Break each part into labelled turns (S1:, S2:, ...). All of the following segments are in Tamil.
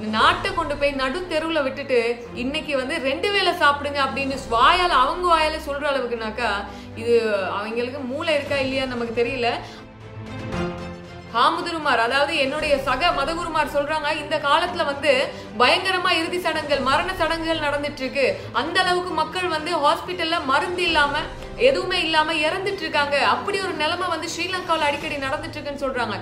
S1: இந்த நாட்டை கொண்டு போய் நடு தெருவில் விட்டுட்டு இன்னைக்கு வந்து ரெண்டு வேளை சாப்பிடுங்க அப்படின்னு வாயால் அவங்க வாயால சொல்ற அளவுக்குனாக்கா இது அவங்களுக்கு மூளை இருக்கா இல்லையா நமக்கு தெரியல. ஹாமுதுருமார் அதாவது என்னுடைய சக மதகுருமார் சொல்றாங்க இந்த காலத்துல வந்து பயங்கரமா இறுதி சடங்குகள் மரண சடங்குகள் நடந்துட்டு இருக்கு. அந்த அளவுக்கு மக்கள் வந்து ஹாஸ்பிட்டல்ல மருந்து இல்லாம எதுவுமே இல்லாம இறந்துட்டு இருக்காங்க. அப்படி ஒரு நிலைமை வந்து ஸ்ரீலங்காவில் அடிக்கடி நடந்துட்டு இருக்குன்னு சொல்றாங்க.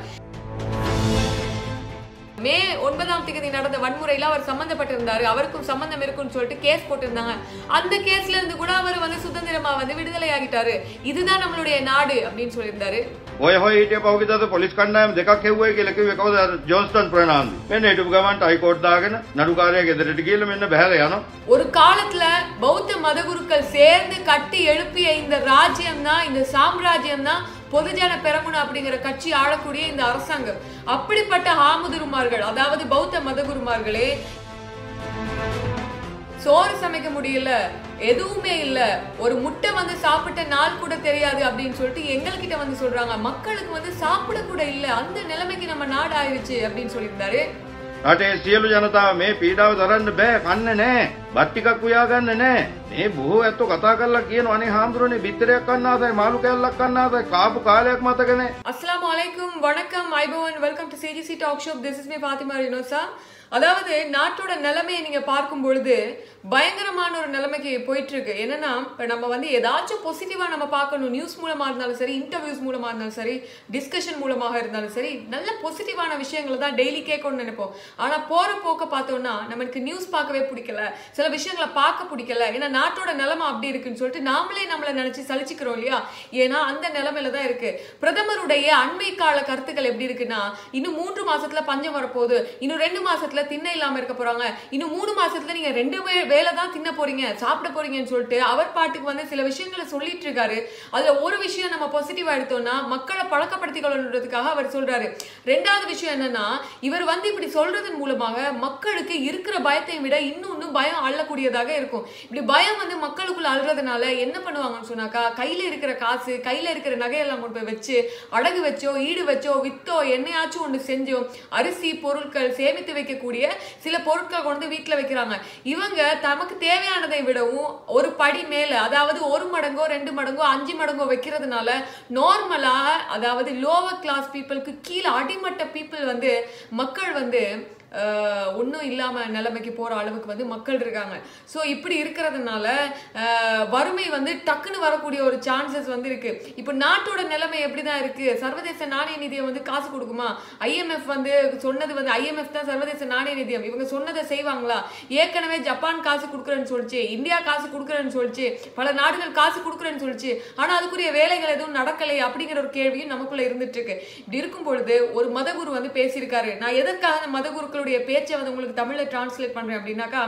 S1: மே ஒன்பதாம் தேதி நடந்த வன்முறையில் அவர் சம்மந்தப்பட்டிருந்தாரு அவருக்கும் சம்பந்தம் இருக்கும்னு சொல்லிட்டு கேஸ் போட்டிருந்தாங்க. அந்த கேஸ்ல இருந்து கூட அவர் வந்து சுதந்திரமா வந்து விடுதலை ஆகிட்டாரு. இதுதான் நம்மளுடைய நாடு அப்படின்னு சொல்லியிருந்தாரு.
S2: હોય હોય ઈટે પાઉ કીધા તો પોલીસ કાઢના એમ દેખા કેવું હોય કે ஜோன்ஸ்டன் பிரணாந்த் என்ன எட்டு கவர்மெண்ட் ஹைகோர்ட் தாகன? நடுக்காரே எதிரிட்டு கீழே என்ன பேரையானோ
S1: ஒரு காலத்துல பௌத்த மதகுருக்கள் சேர்ந்து கட்டி எழுப்பிய இந்த ராஜ்யம் தான் இந்த சாம்ராஜ்யம் தான் பொதுஜன பெரமுன அப்படிங்கிற கட்சி ஆளக்கூடிய இந்த அரசாங்கம். அப்படிப்பட்ட ஆமுதுருமார்கள் அதாவது பௌத்த மதகுருமார்களே சோறு சமைக்க முடியல எதுவுமே இல்ல ஒரு முட்டை வந்து சாப்பிட்ட நாள் கூட தெரியாது அப்படின்னு சொல்லிட்டு எங்கள்கிட்ட வந்து சொல்றாங்க. மக்களுக்கு வந்து சாப்பிட கூட இல்ல அந்த நிலைமைக்கு நம்ம நாடு ஆயிடுச்சு அப்படின்னு சொல்லியிருந்தாரு.
S2: நாட்டை சியலு ஜனதாவுமே பீடாவை தரன்னு பே கண்ணனே බත් ටිකක් උයාගන්න නෑ. මේ බොහෝ ඇත්තෝ කතා කරලා කියනවා අනේ හාමුදුරනේ බිත්තරයක් කන්න ආසයි මාළු කෑල්ලක් කන්න ආසයි කාපු කාලයක් මතක නෑ.
S1: அஸ்ஸலாமு அலைக்கும் வணக்கம் ஐபவன் welcome to CGC talk show this is me Fathima Rinosa அதாவது நாட்டோட நிலைமையை நீங்க பார்க்கும் பொழுது பயங்கரமான ஒரு நிலைமைக்கு போயிட்டு இருக்கு என்னன்னா இப்ப நம்ம வந்து ஏதாச்சும் பாசிட்டிவா நம்ம பார்க்கணும் நியூஸ் மூலமா இருந்தாலும் சரி இன்டர்வியூஸ் மூலமா இருந்தாலும் சரி டிஸ்கஷன் மூலமாக இருந்தாலும் சரி நல்ல பாசிட்டிவான விஷயங்களை தான் டெய்லி கேட்கணும்னு நினைப்போம் ஆனா போற போக்க பார்த்தோம்னா நமக்கு நியூஸ் பார்க்கவே பிடிக்கல சில விஷயங்களை பார்க்க பிடிக்கல. ஏன்னா நாட்டோட நிலைமை அப்படி இருக்குன்னு சொல்லிட்டு நாமளே நம்மளை நினைச்சு சலிச்சுக்கிறோம் இல்லையா? ஏன்னா அந்த நிலைமையில தான் இருக்கு. பிரதமருடைய அண்மை கால கருத்துக்கள் எப்படி இருக்குன்னா இன்னும் மூன்று மாசத்துல பஞ்சம் வரப்போகுது. இன்னும் ரெண்டு மாசத்துல திண்ணை இல்லாம இருக்க போறாங்க. இன்னும் மூணு மாசத்துல நீங்க ரெண்டு வேலை தான் தின்ன போறீங்க சாப்பிட போறீங்கன்னு சொல்லிட்டு அவர் பாட்டுக்கு வந்து சில விஷயங்களை சொல்லிட்டு இருக்காரு. அதுல ஒரு விஷயம் நம்ம பாசிட்டிவா எடுத்தோம்னா மக்களை பழக்கப்படுத்திக்கொள்ளணுன்றதுக்காக அவர் சொல்றாரு. ரெண்டாவது விஷயம் என்னன்னா இவர் வந்து இப்படி சொல்றதன் மூலமாக மக்களுக்கு இருக்கிற பயத்தை விட இன்னும் இன்னும் பயம் அள்ளக்கூடியதாக இருக்கும். இப்படி பயம் வந்து மக்களுக்குள்ள அழுறதுனால என்ன பண்ணுவாங்கன்னு சொன்னாக்கா கையில இருக்கிற காசு கையில இருக்கிற நகையெல்லாம் கொண்டு போய் வச்சு அடகு வச்சோ ஈடு வச்சோ வித்தோ என்னையாச்சும் ஒன்று செஞ்சோ அரிசி பொருட்கள் சேமித்து வைக்கக்கூடிய சில பொருட்கள் கொண்டு வந்து வைக்கிறாங்க. இவங்க தமக்கு தேவையானதை விடவும் ஒரு படி மேல அதாவது ஒரு மடங்கோ ரெண்டு மடங்கோ அஞ்சு மடங்கோ வைக்கிறதுனால நார்மலா அதாவது லோவர் கிளாஸ் பீப்புளுக்கு கீழே அடிமட்ட பீப்புள் வந்து மக்கள் வந்து ஒன்றும் இல்லாமல் நிலைமைக்கு போகிற அளவுக்கு வந்து மக்கள் இருக்காங்க. ஸோ இப்படி இருக்கிறதுனால வறுமை வந்து டக்குன்னு வரக்கூடிய ஒரு சான்சஸ் வந்து இருக்கு. இப்போ நாட்டோட நிலைமை எப்படி தான் இருக்கு? சர்வதேச நாணய நிதியம் வந்து காசு கொடுக்குமா? ஐஎம்எஃப் வந்து சொன்னது வந்து ஐஎம்எஃப் தான் சர்வதேச நாணய நிதியம். இவங்க சொன்னதை செய்வாங்களா? ஏற்கனவே ஜப்பான் காசு கொடுக்குறேன்னு சொல்லிச்சு இந்தியா காசு கொடுக்குறேன்னு சொல்லிச்சு பல நாடுகள் காசு கொடுக்குறேன்னு சொல்லிச்சு. ஆனால் அதுக்குரிய வேலைகள் எதுவும் நடக்கலை அப்படிங்கிற ஒரு கேள்வியும் நமக்குள்ள இருந்துட்டு இருக்கு. இப்படி இருக்கும் பொழுது ஒரு மதகுரு வந்து பேசியிருக்காரு. நான் எதற்காக மதகுருக்கள் குருக்களுடைய பேச்சை வந்து உங்களுக்கு தமிழ்ல டிரான்ஸ்லேட் பண்றேன் அப்படின்னாக்கா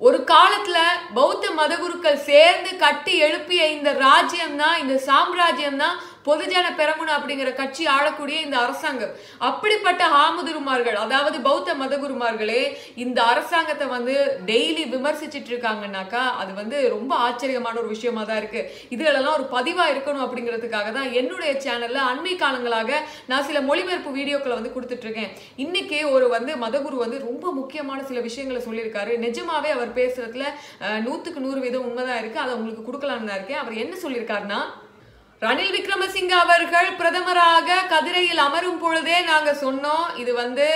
S1: ஒரு காலத்துல பௌத்த மதகுருக்கள் சேர்ந்து கட்டி எழுப்பிய இந்த ராஜ்யம் தான் இந்த சாம்ராஜ்யம் தான் பொதுஜன பெரமுன அப்படிங்கிற கட்சி ஆளக்கூடிய இந்த அரசாங்கம். அப்படிப்பட்ட ஹாமுதுருமார்கள் அதாவது பௌத்த மதகுருமார்களே இந்த அரசாங்கத்தை வந்து டெய்லி விமர்சிச்சிட்டு இருக்காங்கன்னாக்கா அது வந்து ரொம்ப ஆச்சரியமான ஒரு விஷயமா தான் இருக்கு. இதுகளெல்லாம் ஒரு பதிவா இருக்கணும் அப்படிங்கிறதுக்காக தான் என்னுடைய சேனல்ல அண்மை காலங்களாக நான் சில மொழிபெயர்ப்பு வீடியோக்களை வந்து கொடுத்துட்டு இருக்கேன். இன்னைக்கு ஒரு வந்து மதகுரு வந்து ரொம்ப முக்கியமான சில விஷயங்களை சொல்லியிருக்காரு. நிஜமாவே அவர் பேசுறதுல நூத்துக்கு நூறு வீதம் உண்மைதான் இருக்கு. அதை உங்களுக்கு கொடுக்கலாம்னு தான் இருக்கேன். அவர் என்ன சொல்லியிருக்காருன்னா ரணில் விக்ரமசிங்க அவர்கள் பிரதமராக கதிரையில் அமரும் பொழுதே நாங்க சொன்னோம் இது வந்து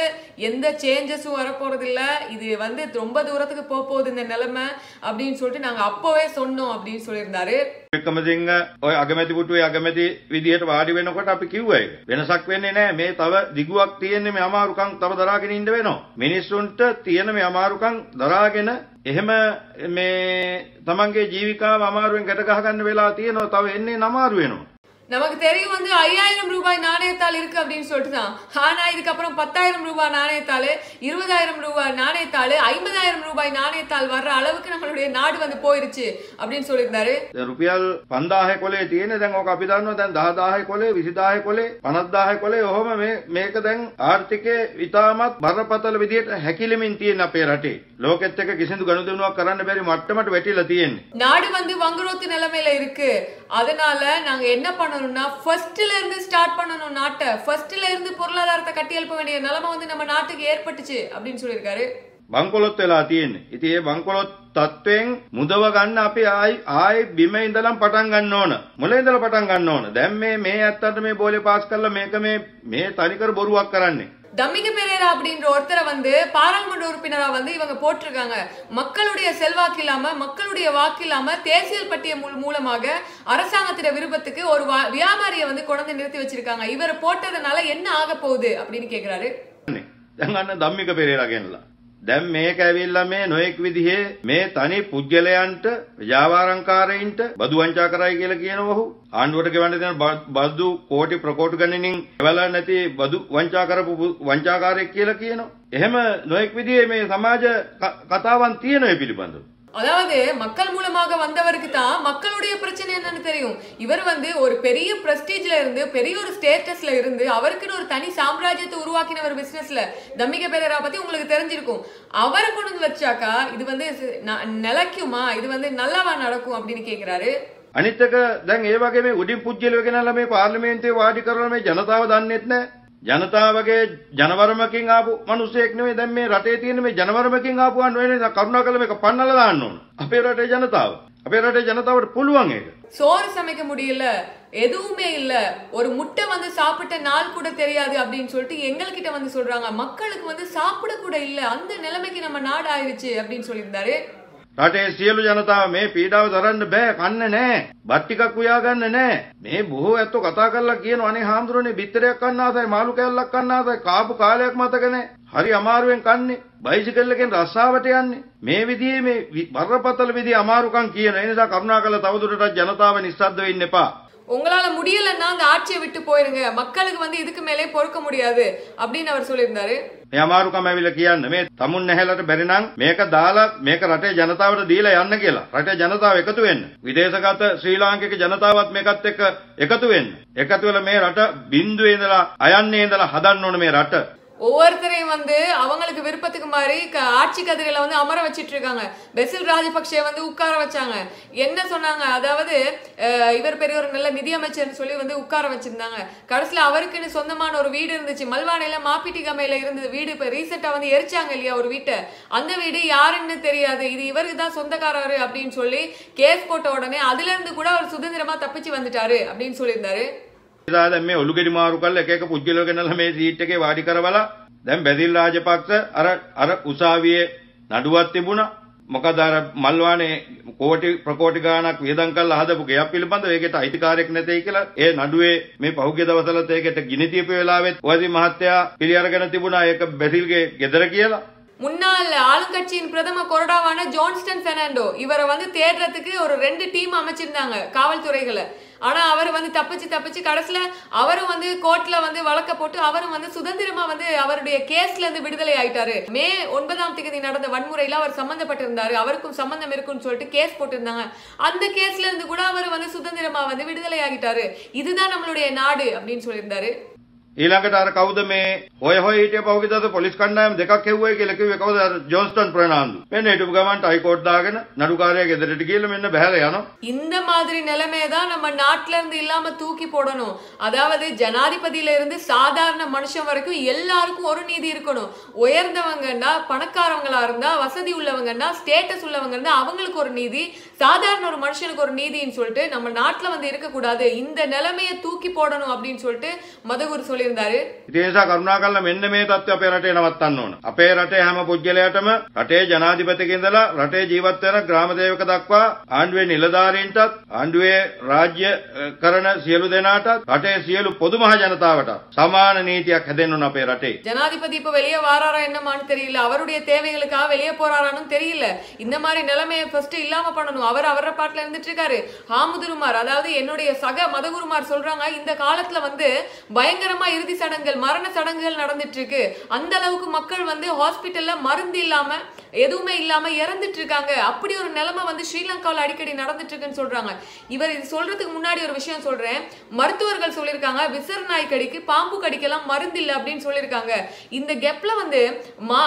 S1: எந்த சேஞ்சஸும் வரப்போறதில்ல இது வந்து ரொம்ப தூரத்துக்கு போக போகுது இந்த நிலைமை அப்படின்னு சொல்லிட்டு நாங்க அப்போவே சொன்னோம் அப்படின்னு சொல்லியிருந்தாரு.
S2: වික්‍රමසිංහ ඔය අගමැති පුටුවේ අගමැති විදිහට වාඩි වෙනකොට අපි කිව්වා ඒක. වෙනසක් වෙන්නේ නැහැ. මේ තව දිගුවක් තියෙන්නේ මේ අමාරුකම් තව දරාගෙන ඉන්න වෙනවා. මිනිස්සුන්ට තියෙන මේ අමාරුකම් දරාගෙන එහෙම මේ තමන්ගේ ජීවිකාව අමාරුවෙන් ගැට ගහ ගන්න වෙලා තියෙනවා. තව එන්නේ අමාරු වෙනවා.
S1: நமக்கு தெரியும் வந்து ஐயாயிரம் ரூபாய் நாணயத்தாள் இருக்கு அப்படின்னு சொல்லிட்டு தான் ஆனா இதுக்கப்புறம் பத்தாயிரம் ரூபாய் நாணயத்தாள் இருபதாயிரம் ரூபாய் நாணயத்தாள் ஐம்பதாயிரம் ரூபாய் நாணயத்தாள் வர்ற அளவுக்கு நம்மளுடைய நாடு வந்து போயிருச்சு அப்படின்னு சொல்லியிருந்தாரு
S2: දැන් රුපියල් 5000 කොලේ තියෙන දැන් ඕක අපි දන්නවා දැන් 10000 කොලේ 20000 කොලේ 50000 කොලේ ඔහොම මේ මේක දැන් ආර්ථිකයේ ඉතාමත් බරපතල විදිහට හැකිලෙමින් තියෙන අපේ රටේ ලෝකෙත් එක්ක කිසිදු ගනුදෙනුවක් කරන්න බැරි මට්ටමට වැටිලා තියෙන්නේ
S1: நாடு வந்து வங்குரோத்து நிலைமையில இருக்கு அதனால நாங்க என்ன பண்ணணும்னா ஃபர்ஸ்ட்ல இருந்து ஸ்டார்ட் பண்ணணும் நாட்டை ஃபர்ஸ்ட்ல இருந்து பொருளாதாரத்தை கட்டி எழுப்ப வேண்டிய நிலைமை வந்து நம்ம நாட்டுக்கு ஏற்பட்டுச்சு அப்படின்னு சொல்லியிருக்காரு
S2: බංකොලොත් වෙලා තියෙන්නේ. ඉතින් ඒ බංකොලොත් තත්වයෙන් මුදව ගන්න අපි ආයි ආයි බිම ඉඳලම පටන් ගන්න ඕන. මුල ඉඳලා පටන් ගන්න ඕන. දැන් මේ මේ ඇත්තට මේ බෝලේ පාස් කරලා මේක මේ මේ තනිකර බොරුවක් කරන්නේ.
S1: தம்பிக பெரேரா அப்படின்ற ஒருத்தரை வந்து பாராளுமன்ற உறுப்பினரா வந்து இவங்க போட்டிருக்காங்க. மக்களுடைய செல்வாக்கு இல்லாம மக்களுடைய வாக்கு இல்லாம தேசியல் பட்டிய மூலமாக அரசாங்கத்திட விருப்பத்துக்கு ஒரு வியாபாரியை வந்து குழந்தை நிறுத்தி வச்சிருக்காங்க. இவரை போட்டதுனால என்ன ஆக போகுது அப்படின்னு கேக்குறாரு.
S2: தம்பிக்க பெரேரா දැන් මේක ඇවිල්ලා මේ නොඑක් විදිහේ මේ තනි පුජ්‍යලයන්ට ව්‍යාපාරංකාරයින්ට බදු වංචා කරයි කියලා කියනවා ඔහු. ආණ්ඩුවට ගෙවන්න දෙන බ- බදු කෝටි ප්‍රකෝටි ගණනින් එවලා නැති බදු වංචා කරපු පු- වංචාකාරයෙක් කියලා කියනවා. එහෙම නොඑක් විදිහේ මේ සමාජ ක- කතාවන් තියෙනවා ඒ පිළිබඳව.
S1: அதாவது மக்கள் மூலமாக வந்தவருக்கு தான் மக்களுடைய பிரச்சனை என்னன்னு தெரியும் இவர் வந்து ஒரு பெரிய பிரஸ்டீஜ்ல இருந்து பெரிய ஒரு ஸ்டேட்டஸ்ல இருந்து அவருக்குன்னு ஒரு தனி சாம்ராஜ்யத்தை உருவாக்கின ஒரு பிசினஸ்ல தம்மிக பெரேரா பத்தி உங்களுக்கு தெரிஞ்சிருக்கும் அவரை கொண்டு வந்து வச்சாக்கா இது வந்து சி- ந- நிலைக்குமா இது வந்து நல்லாவா நடக்கும் அப்படின்னு கேக்குறாரு
S2: අනිත් එක දැන් ඒ වගේ මේ උඩින් පුජ්‍යලව ගෙනල්ලා මේ පාර්ලිමේන්තුවේ වාඩි කරලා මේ ජනතාව දන්නෙත් නැහැ. ජනතාවගේ ජනවරමකින් ආපු මිනිස්සෙක් නෙවෙයි දැන් මේ රටේ තියෙන මේ ජනවරමකින් ආපු අය නෙවෙයි කරුණාකරලා මේක පන්නලා දාන්න ඕන. අපේ රටේ ජනතාව. අපේ රටේ ජනතාවට පුළුවන් ඒක.
S1: சோறு சமைக்க முடியல எதுவுமே இல்ல ஒரு முட்டை வந்து சாப்பிட்ட நாள் கூட தெரியாது அப்படின்னு சொல்லிட்டு எங்ககிட்ட வந்து சொல்றாங்க மக்களுக்கு வந்து சாப்பிட கூட இல்ல அந்த நிலைமைக்கு நம்ம நாடு ஆயிருச்சு அப்படின்னு சொல்லியிருந்தாரு
S2: රටේ සියලු ජනතාව මේ පීඩාව දරන්න බෑ කන්න නෑ. බත් ටිකක් උයා ගන්න නෑ. මේ බොහෝ ඇත්තෝ කතා කරලා කියනවා අනේ හාමුදුරනේ බිත්තරයක් කන්න ආසයි මාළු කෑල්ලක් කන්න ආසයි කාපු කාලයක් මතක නෑ. හරි අමාරුවෙන් කන්නේ. බයිසිකල් එකෙන් රස්සාවට යන්නේ. මේ විදිහේ මේ වි- බරපතල විදිහේ අමාරුකම් කියන. ඒ නිසා කරුණාකරලා තවදුරටත් ජනතාව නිස්සද්ද වෙන්න එපා.
S1: உங்களால முடியலன்னா அந்த ஆட்சியை விட்டு போயிருங்க மக்களுக்கு வந்து இதுக்கு மேலே பொறுக்க முடியாது அப்படின்னு அவர் சொல்லியிருந்தாரு
S2: මේ අමාරුකම ඇවිල්ලා කියන්න මේ තමුන් නැහැලට බැරි නම් මේක දාලා මේක රටේ ජනතාවට දීලා යන්න කියලා. රටේ ජනතාව එකතු වෙන්න. විදේශගත ශ්‍රී ලාංකික ජනතාවත් මේකත් එක්ක එකතු වෙන්න. එකතු වෙලා මේ රට බිඳුවේ ඉඳලා අයන්නේ ඉඳලා හදන්න ඕන මේ රට.
S1: ஒவ்வொருத்தரையும் வந்து அவங்களுக்கு விருப்பத்துக்கு மாதிரி க- ஆட்சி கதிரையில வந்து அமர வச்சிட்டு இருக்காங்க பெசில் ராஜபக்சே வந்து உட்கார வச்சாங்க. என்ன சொன்னாங்க? அதாவது இவர் பெரிய ஒரு நல்ல நிதியமைச்சர்னு சொல்லி வந்து உட்கார வச்சிருந்தாங்க. கடைசியில் அவருக்குன்னு சொந்தமான ஒரு வீடு இருந்துச்சு. மல்வானையில மாப்பிட்டி கமையில இருந்தது வீடு. இப்போ ரீசெண்டாக வந்து எரிச்சாங்க இல்லையா ஒரு வீட்டை? அந்த வீடு யாருன்னு தெரியாது. இது இவருக்கு தான் சொந்தக்காரரு அப்படின்னு சொல்லி கேஸ் போட்ட உடனே அதுல இருந்து கூட அவர் சுதந்திரமா தப்பிச்சு வந்துட்டாரு அப்படின்னு சொல்லியிருந்தாரு.
S2: නිසා දැන් මේ ඔලුගෙඩි මාරු කරලා එක එක පුජ්‍යලෝ ගෙනල්ලා මේ සීට් එකේ වාඩි කරවලා දැන් බැදිල් රාජපක්ෂ අර අර උසාවියේ නඩුවක් තිබුණා. මොකද අර මල්වානේ කෝටි ප්‍රකෝටි ගාණක් වියදම් කරලා හදපු ගෙයක් පිළිබඳව ඒකට අයිතිකාරයක් නැtei කියලා ඒ නඩුවේ මේ පහුගිය දවස්වලත් ඒකට ගිනි තියපු වෙලාවෙත් ඔයදි මහත්තයා පිළි අරගෙන තිබුණා ඒක බැසිල්ගේ ගෙදර කියලා.
S1: முன்னாள் ஆளுங்கட்சியின் பிரதம கொறடாவான ஜான்ஸ்டன் பெர்னாண்டோ இவரை வந்து தேடுறதுக்கு ஒரு ரெண்டு டீம் அமைச்சிருந்தாங்க காவல்துறைகளை ஆனால் அவர் வந்து தப்பிச்சு தப்பிச்சு கடைசியில் அவரும் வந்து கோர்ட்டில் வந்து வழக்க போட்டு அவரும் வந்து சுதந்திரமாக வந்து அவருடைய கேஸ்ல இருந்து விடுதலை ஆயிட்டாரு. மே ஒன்பதாம் தேதி நடந்த வன்முறையில அவர் சம்மந்தப்பட்டிருந்தாரு அவருக்கும் சம்மந்தம் இருக்குன்னு சொல்லிட்டு கேஸ் போட்டிருந்தாங்க. அந்த கேஸ்ல இருந்து கூட அவர் வந்து சுதந்திரமாக வந்து விடுதலை ஆகிட்டாரு. இதுதான் நம்மளுடைய நாடு அப்படின்னு சொல்லியிருந்தாரு.
S2: ඊළඟට අර කවුද මේ හොය හොය හිටිය පහුගිය දවසේ පොලිස් කණ්ඩායම දෙකක් හෙව්වයි කියලා කිව්වේ කවුද අර ජොන්ස්ටන් ප්‍රනාන්දු. මෙන්න හිටපු ගමන්ට හයිකෝට් දාගෙන නඩුකාරයා ගෙදරට ගිහලා මෙන්න බහැලා යනවා.
S1: இந்த மாதிரி நிலைமையை தான் நம்ம நாட்டுல இருந்து இல்லாம தூக்கி போடணும் அதாவது ஜனாதிபதியில இருந்து சாதாரண மனுஷன் வரைக்கும் எல்லாருக்கும் ஒரு நீதி இருக்கணும் உயர்ந்தவங்கன்னா பணக்காரவங்களா இருந்தா வசதி உள்ளவங்கன்னா ஸ்டேட்டஸ் உள்ளவங்க இருந்தா அவங்களுக்கு ஒரு நீதி சாதாரண ஒரு மனுஷனுக்கு ஒரு நீதின்னு சொல்லிட்டு நம்ம நாட்டுல வந்து இருக்கக்கூடாது இந்த நிலைமையை தூக்கி போடணும் அப்படின்னு சொல்லிட்டு மதகுரு சொல்லியிருந்தாரு
S2: ඉතිේස කරුණා කල්ලා මෙන්න මේ தත්ත්වය අපේ රටේ නවත්තන්න
S1: ஜனாதிபதி இப்ப வெளியே வாராரா என்னமான்னு தெரியல. அவருடைய தேவைகளுக்காக வெளியே போறாரான்னு தெரியல. இந்த மாதிரி நிலைமையை ஃபர்ஸ்ட் இல்லாம பண்ணணும். அவர் அவர பாட்டுல இருந்துட்டு இருக்காரு ஆமுதுருமார் அதாவது என்னுடைய சக மதகுருமார் சொல்றாங்க. இந்த காலத்துல வந்து பயங்கரமா இறுதி சடங்குகள் மரண சடங்குகள் நடந்துட்டு இருக்கு அந்த அளவுக்கு மக்கள் வந்து ஹாஸ்பிட்டல்ல மருந்து இல்லாம எதுவுமே இல்லாம இறந்துட்டு இருக்காங்க அப்படி ஒரு நிலைமை வந்து ஸ்ரீலங்காவில் அடிக்கடி நடந்துட்டு இருக்குன்னு சொல்றாங்க. இவர் இது சொல்றதுக்கு முன்னாடி ஒரு விஷயம் சொல்றேன். மருத்துவர்கள் சொல்லியிருக்காங்க விசர் நாய் கடிக்கு பாம்பு கடிக்கெல்லாம் மருந்து இல்லை அப்படின்னு சொல்லியிருக்காங்க. இந்த கெப்ல வந்து மா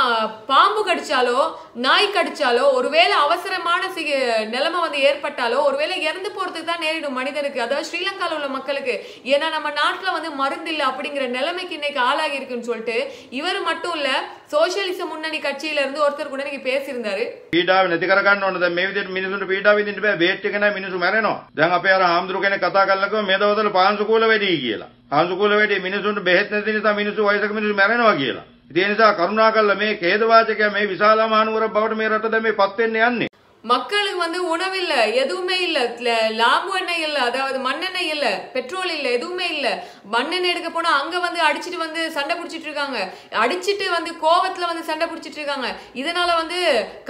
S1: பாம்பு கடிச்சாலோ நாய் கடிச்சாலோ ஒருவேளை அவசரமான சிகி நிலைமை வந்து ஏற்பட்டாலோ ஒருவேளை இறந்து போறதுக்கு தான் நேரிடும் மனிதனுக்கு அதாவது ஸ்ரீலங்காவில் உள்ள மக்களுக்கு. ஏன்னா நம்ம நாட்டில் வந்து மருந்து இல்லை அப்படி அப்படிங்கிற நிலைமைக்கு இன்னைக்கு ஆளாகி இருக்குன்னு சொல்லிட்டு இவர் மட்டும் இல்ல சோசியலிச முன்னணி கட்சியில இருந்து ஒருத்தர் கூட இன்னைக்கு பேசியிருந்தாரு
S2: පීඩාව නැති කරගන්න ඕන දැන් මේ විදිහට මිනිසුන්ට පීඩාව විඳින්න බෑ බේට් එක නැහැ මිනිස්සු මැරෙනවා දැන් අපේ අර ආම්දුරු කෙනෙක් කතා කරලා කිව්වා මේ දවස්වල පාංශු කූල වැඩි කියලා පාංශු කූල වැඩි මිනිසුන්ට බෙහෙත් නැති නිසා මිනිස්සු වයසක මිනිස්සු මැරෙනවා කියලා ඉතින් ඒ නිසා කරුණාකරලා මේ ඛේදවාචකය මේ විශාල මහනුවර බවට මේ රට දැන් මේ පත් වෙන්න යන්නේ
S1: மக்களுக்கு வந்து உணவில்ல எதுவுமே இல்லை. லாபம் எண்ணெய் இல்லை அதாவது மண்ணெண்ணெய் இல்லை பெட்ரோல் இல்லை எதுவுமே இல்லை. மண்ணெண்ணெய் எடுக்க போனால் அங்கே வந்து அடிச்சிட்டு வந்து சண்டை பிடிச்சிட்டு இருக்காங்க. அடிச்சிட்டு வந்து கோவத்தில் வந்து சண்டை பிடிச்சிட்டு இருக்காங்க. இதனால வந்து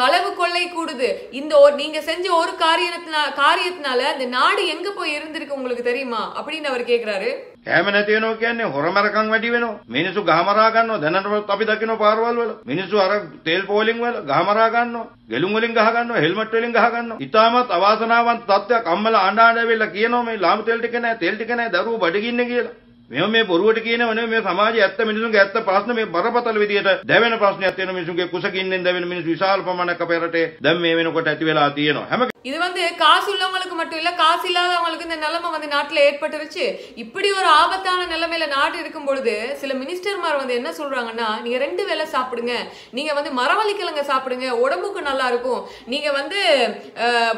S1: களவு கொள்ளை கூடுது. இந்த ஒரு நீங்கள் செஞ்ச ஒரு காரியத்தினா காரியத்தினால இந்த நாடு எங்கே போய் இருந்திருக்கு உங்களுக்கு தெரியுமா? அப்படின்னு அவர் கேட்குறாரு
S2: කෑම නැති වෙනවා කියන්නේ හොරමරකම් වැඩි වෙනවා. මිනිස්සු ගහමරා ගන්නවා. දැනටවත් අපි දකින්න පාරවල් වල. මිනිස්සු අර තෙල් පෝලිං වල ගහමරා ගන්නවා. ගෙලුම් වලින් ගහ ගන්නවා. හෙල්මට් වලින් ගහ ගන්නවා. ඉතාමත් අවාසනාවන්ත තත්ත්වයක් අම්මලා ආණ්ඩ ආණ්ඩ වෙලා කියනවා මේ ලාම් තෙල් ටික නැහැ, තෙල් ටික නැහැ, දරුවෝ බඩගින්නේ කියලා. මෙව මේ බොරුවට කියනව නෙවෙයි මේ සමාජයේ ඇත්ත මිනිසුන්ගේ ඇත්ත ප්‍රශ්න මේ බරපතල විදියට දැවෙන ප්‍රශ්නයක් තියෙන මිනිසුන්ගේ කුසකින්නෙන් දැවෙන මිනිස්සු විශාල ප්‍රමාණයක් අපේ රටේ දැන් මේ වෙනකොට ඇති වෙලා තියෙනවා. හැම
S1: இது வந்து காசு உள்ளவங்களுக்கு மட்டும் இல்ல காசு இல்லாதவங்களுக்கு இந்த நிலைமை வந்து நாட்டுல ஏற்பட்டுருச்சு. இப்படி ஒரு ஆபத்தான நிலைமையில நாடு இருக்கும் பொழுது சில மினிஸ்டர்மார் வந்து என்ன சொல்றாங்கன்னா நீங்க ரெண்டு வேலை சாப்பிடுங்க. நீங்க வந்து மரவள்ளிக்கிழங்க சாப்பிடுங்க. உடம்புக்கு நல்லா இருக்கும். நீங்க வந்து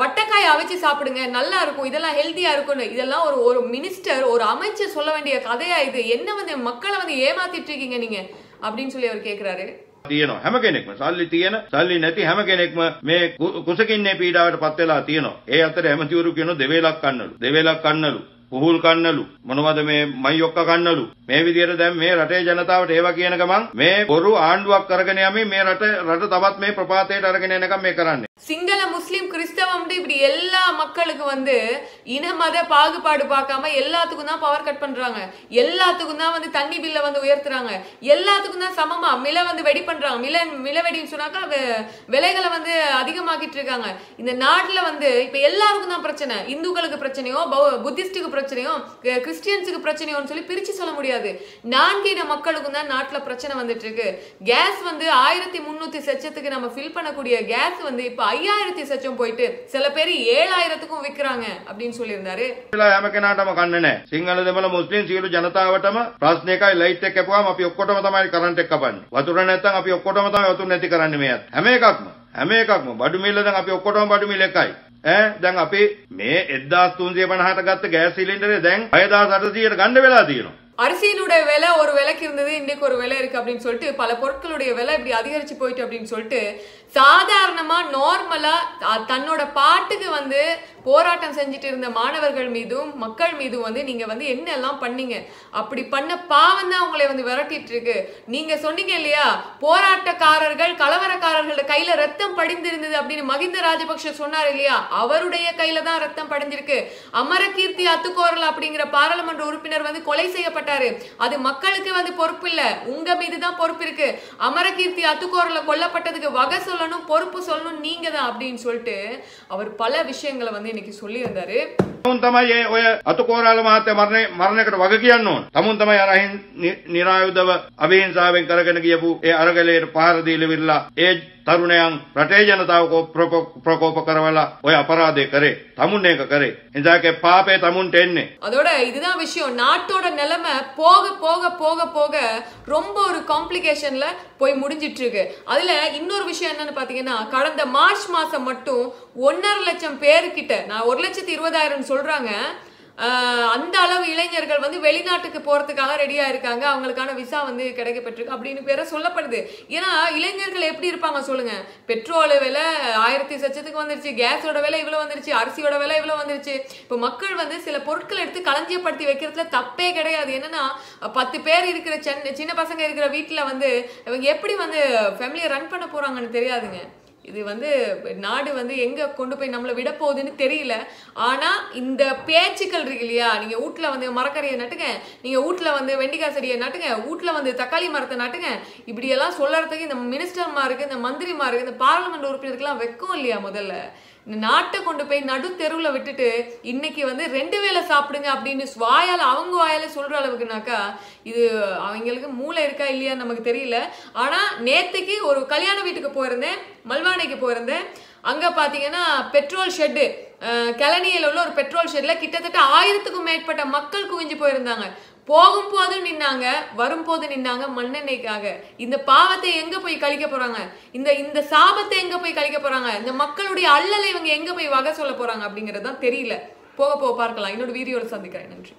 S1: வட்டக்காய் அவிச்சு சாப்பிடுங்க. நல்லா இருக்கும். இதெல்லாம் ஹெல்த்தியா இருக்கும்னு. இதெல்லாம் ஒரு ஒரு மினிஸ்டர் ஒரு அமைச்சர் சொல்ல வேண்டிய கதையா இது. என்ன வந்து மக்களை வந்து ஏமாத்திட்டு இருக்கீங்க நீங்க? அப்படின்னு சொல்லி அவர் கேக்குறாரு.
S2: තියෙනවා හැම කෙනෙක්ම සල්ලි තියෙන සල්ලි නැති හැම කෙනෙක්ම මේ කු- කුසකින්නේ පීඩාවට පත් වෙලා තියෙනවා. ඒ අතර ඇමතිවරු කියන දෙවේලක් කන්නලු. දෙවේලක් කන්නලු. පුහුල් කන්නලු. මොනවද මේ මයියොක්ක කන්නලු. මේ විදිහට දැන් මේ රටේ ජනතාවට ඒවා කියන ගමන් මේ බොරු ආණ්ඩුවක් කරගෙන යමින් මේ රට රට තවත් මේ ප්‍රපාතයට අරගෙන යනකම් මේ කරන්නේ.
S1: சிங்கள முஸ்லீம் கிறிஸ்தவம்ட்டு இப்படி எல்லா மக்களுக்கு வந்து இன மத பாகுபாடு பார்க்காம எல்லாத்துக்கும் தான் பவர் கட் பண்றாங்க. எல்லாத்துக்கும் தான் வந்து தண்ணி பில்ல வந்து உயர்த்துறாங்க. எல்லாத்துக்கும் தான் சமமா மில வந்து வெடி பண்றாங்க. மில மில வெடின்னு சொன்னாக்கா விலைகளை வந்து அதிகமாக்கிட்டு இருக்காங்க. இந்த நாட்டுல வந்து இப்ப எல்லாருக்கும் தான் பிரச்சனை. இந்துக்களுக்கு பிரச்சனையோ பௌ- புத்திஸ்டுக்கு பிரச்சனையோ கிறிஸ்டியன்ஸுக்கு பிரச்சனையோன்னு சொல்லி பிரிச்சு சொல்ல முடியாது. நான்கு இன மக்களுக்கும் தான் நாட்டுல பிரச்சனை வந்துட்டு இருக்கு கேஸ் வந்து ஆயிரத்தி முன்னூத்தி சச்சத்துக்கு நம்ம ஃபில் பண்ணக்கூடிய கேஸ் வந்து இப்ப ஐயாயிரத்தி சச்சம் போயிட்டு சில பேர் ஏழாயிரத்துக்கும் விக்கிறாங்க அப்படின்னு சொல்லியிருந்தாரு
S2: වෙලා හැම කෙනාටම කන්නේ නැහැ. සිංහල දෙමළ මුස්ලිම් සියලු ජනතාවටම ප්‍රශ්න එකයි ලයිට් එක කැපුවාම අපි ඔක්කොටම තමයි කරන්ට් එක කපන්නේ. වතුර නැත්තම් අපි ඔක්කොටම තමයි වතුර නැති කරන්නේ මේ අත. හැම එකක්ම හැම එකක්ම බඩු මිල දැන් අපි ඔක්කොටම බඩු මිල එකයි. ඈ දැන් අපි මේ 1350ට ගත්ත ගෑස් සිලින්ඩරේ දැන් 6800ට ගන්න වෙලා තියෙනවා.
S1: அரிசியினுடைய விலை ஒரு விலைக்கு இருந்தது இன்னைக்கு ஒரு விலை இருக்கு அப்படின்னு சொல்லிட்டு பல பொருட்களுடைய விலை இப்படி அதிகரிச்சு போயிட்டு அப்படின்னு சொல்லிட்டு சாதாரணமா நார்மலா தன்னோட பாட்டுக்கு வந்து போராட்டம் செஞ்சுட்டு இருந்த மாணவர்கள் மீதும் மக்கள் மீதும் வந்து நீங்க வந்து என்னெல்லாம் பண்ணீங்க? அப்படி பண்ண பாவம் தான் உங்களை வந்து விரட்டிட்டு இருக்கு. நீங்க சொன்னீங்க இல்லையா? போராட்டக்காரர்கள் கலவரக்காரர்களோட கையில ரத்தம் படிந்திருந்தது அப்படின்னு மகிந்த ராஜபக்ஷ சொன்னார் இல்லையா? அவருடைய கையில தான் ரத்தம் படிஞ்சிருக்கு. அமரகீர்த்தி அத்துக்கோரல் அப்படிங்கிற பாராளுமன்ற உறுப்பினர் வந்து கொலை செய்யப்பட்டாரு. அது மக்களுக்கு வந்து பொறுப்பு இல்ல. உங்க மீது தான் பொறுப்பு இருக்கு. அமரகீர்த்தி அத்துக்கோரல கொல்லப்பட்டதுக்கு வகை சொல்லணும் பொறுப்பு சொல்லணும் நீங்க தான் அப்படின்னு சொல்லிட்டு அவர் பல விஷயங்களை வந்து இன்னைக்கு சொல்லியிருந்தாரு.
S2: තමුන් තමයි ඒ ඔය අතුකෝරාල මහත්තයා මරණය මරණයකට වග කියන්න ඕන. තමුන් තමයි අර අහිං නි- නිරායුධව අවිහිංසාවෙන් කරගෙන ගියපු ඒ අරගලයට පහර දීලා විරලා ඒ තරුණයන් රටේ ජනතාව කෝ ප්‍රකෝ- ප්‍රකෝප කරවලා ඔය අපරාධය කරේ. තමුන් ඒක කරේ. එනිසාකේ පාපේ තමුන්ට එන්නේ.
S1: அதோட இதுதான் விஷயம் நாட்டோட நிலைமை போக போக போக போக ரொம்ப ஒரு காம்ப்ளிகேஷன்ல போய் முடிஞ்சிட்டு இருக்கு அதுல இன்னொரு விஷயம் என்னன்னு பாத்தீங்கன்னா கடந்த மார்ச் மாசம் மட்டும் ஒன்னரை லட்சம் பேருக்கிட்ட நான் ஒரு லட்சத்தி இருபதாயிரம் சொல்றாங்க. அந்த அளவு இளைஞர்கள் வந்து வெளிநாட்டுக்கு போறதுக்காக ரெடியா இருக்காங்க. அவங்களுக்கான விசா வந்து கிடைக்கப்பட்டிருக்கு அப்படின்னு பேர சொல்லப்படுது. ஏன்னா இளைஞர்கள் எப்படி இருப்பாங்க சொல்லுங்க? பெட்ரோல் விலை ஆயிரத்தி சச்சத்துக்கு வந்துருச்சு. கேஸோட விலை இவ்வளவு வந்துருச்சு. அரிசியோட விலை இவ்வளவு வந்துருச்சு. இப்போ மக்கள் வந்து சில பொருட்கள் எடுத்து களஞ்சியப்படுத்தி வைக்கிறதுல தப்பே கிடையாது. என்னன்னா பத்து பேர் இருக்கிற சின்ன சின்ன பசங்க இருக்கிற வீட்டுல வந்து இவங்க எப்படி வந்து ஃபேமிலியை ரன் பண்ண போறாங்கன்னு தெரியாதுங்க. இது வந்து நாடு வந்து எங்க கொண்டு போய் நம்மளை விட போகுதுன்னு தெரியல. ஆனா இந்த பேச்சுக்கள் இருக்கு இல்லையா? நீங்க வீட்ல வந்து மரக்கறியை நட்டுங்க நீங்க வீட்ல வந்து வெண்டிக்காய் செடியை நட்டுங்க வீட்ல வந்து தக்காளி மரத்தை நட்டுங்க. இப்படி எல்லாம் சொல்லறதுக்கு இந்த மினிஸ்டர்மாருக்கு இந்த மந்திரிமாருக்கு இந்த பார்லிமெண்ட் உறுப்பினருக்குலாம் வெக்கம் இல்லையா முதல்ல? நாட்டை கொண்டு போய் நடு தெருவில் விட்டுட்டு இன்னைக்கு வந்து ரெண்டு வேளை சாப்பிடுங்க அப்படின்னு வாயால் அவங்க வாயால சொல்ற அளவுக்குனாக்கா இது அவங்களுக்கு மூளை இருக்கா இல்லையா நமக்கு தெரியல. ஆனா நேத்துக்கு ஒரு கல்யாண வீட்டுக்கு போயிருந்தேன் மல்வானைக்கு போயிருந்தேன். அங்க பாத்தீங்கன்னா பெட்ரோல் ஷெட்டு கிளனியில் உள்ள ஒரு பெட்ரோல் ஷெட்ல கிட்டத்தட்ட ஆயிரத்துக்கும் மேற்பட்ட மக்கள் குவிஞ்சு போயிருந்தாங்க. போகும்போது நின்னாங்க வரும்போது நின்னாங்க மண்ணெண்ணெய்க்காக. இந்த பாவத்தை எங்க போய் கழிக்க போறாங்க? இந்த இந்த சாபத்தை எங்க போய் கழிக்க போறாங்க? இந்த மக்களுடைய அல்லலை இவங்க எங்க போய் வகை சொல்ல போறாங்க அப்படிங்கறது தான் தெரியல. போக போக பார்க்கலாம். இன்னொரு வீடியோல சந்திக்கிறேன். நன்றி.